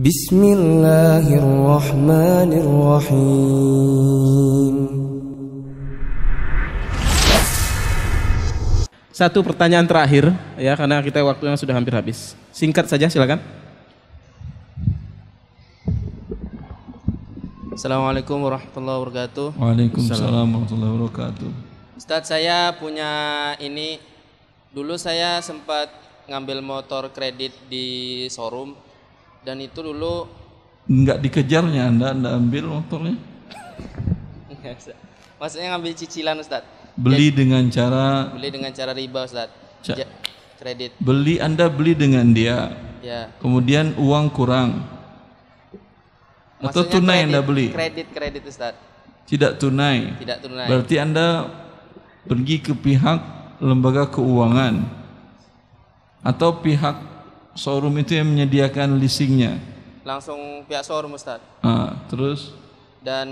بسم الله الرحمن الرحيم Satu pertanyaan terakhir ya karena kita waktunya sudah hampir habis. Singkat saja silakan. Assalamualaikum warahmatullahi wabarakatuh. Waalaikumsalam warahmatullahi wabarakatuh. Ustadz saya punya ini dulu saya sempat ngambil motor kredit di showroom dan itu dulu Enggak dikejarnya Anda, Anda ambil motornya. maksudnya ngambil cicilan Ustadz. Beli dengan cara Beli dengan cara riba Ustadz. Ca- Ja- kredit beli Anda beli dengan dia. ya. Kemudian uang kurang. Atau Maksudnya tunai kredit- Anda beli? Kredit kredit Ustadz. Tidak tunai. Tidak tunai. Berarti Anda pergi ke pihak lembaga keuangan atau pihak showroom itu yang menyediakan leasingnya. Langsung pihak showroom Ustadz. Ah, terus dan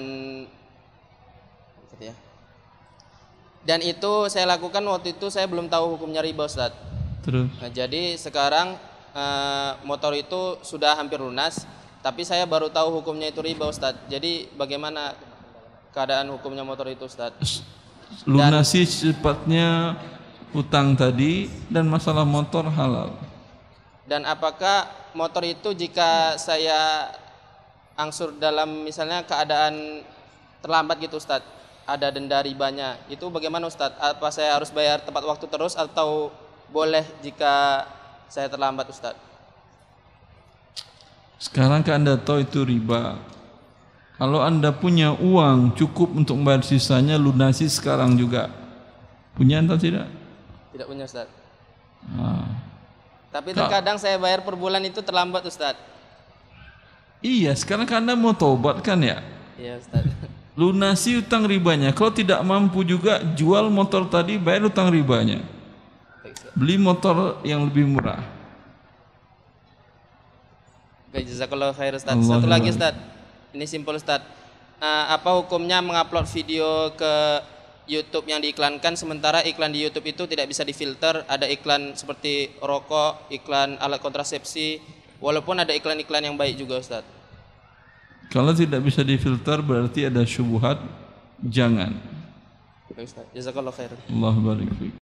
ya. Dan itu saya lakukan waktu itu saya belum tahu hukumnya riba Ustadz. terus Nah, jadi sekarang eh, motor itu sudah hampir lunas, tapi saya baru tahu hukumnya itu riba Ustadz. Jadi bagaimana keadaan hukumnya motor itu Ustadz? lunasi cepatnya utang tadi dan masalah motor halal. Dan apakah motor itu jika saya angsur dalam misalnya keadaan terlambat gitu Ustadz, ada denda ribanya, itu bagaimana Ustadz? Apa saya harus bayar tepat waktu terus atau boleh jika saya terlambat Ustadz? Sekarang kan Anda tahu itu riba. Kalau Anda punya uang cukup untuk membayar sisanya lunasi sekarang juga. Punya atau tidak? Tidak punya Ustadz. Ah. Tapi terkadang saya bayar per bulan itu terlambat Ustadz. Iya, sekarang Anda mau tobat kan ya? Iya Ustadz. Lunasi utang ribanya. Kalau tidak mampu juga jual motor tadi bayar utang ribanya. Beli motor yang lebih murah. Baik, jazakallah khair. Allah Satu lagi. Ustadz. Ini simpel Ustadz. Eh, apa hukumnya mengupload video ke YouTube yang diiklankan sementara iklan di YouTube itu tidak bisa difilter, ada iklan seperti rokok, iklan alat kontrasepsi, walaupun ada iklan-iklan yang baik juga Ustadz. Kalau tidak bisa difilter berarti ada syubhat. Jangan. Baik Ustadz. Jazakallah khair. Allah barik.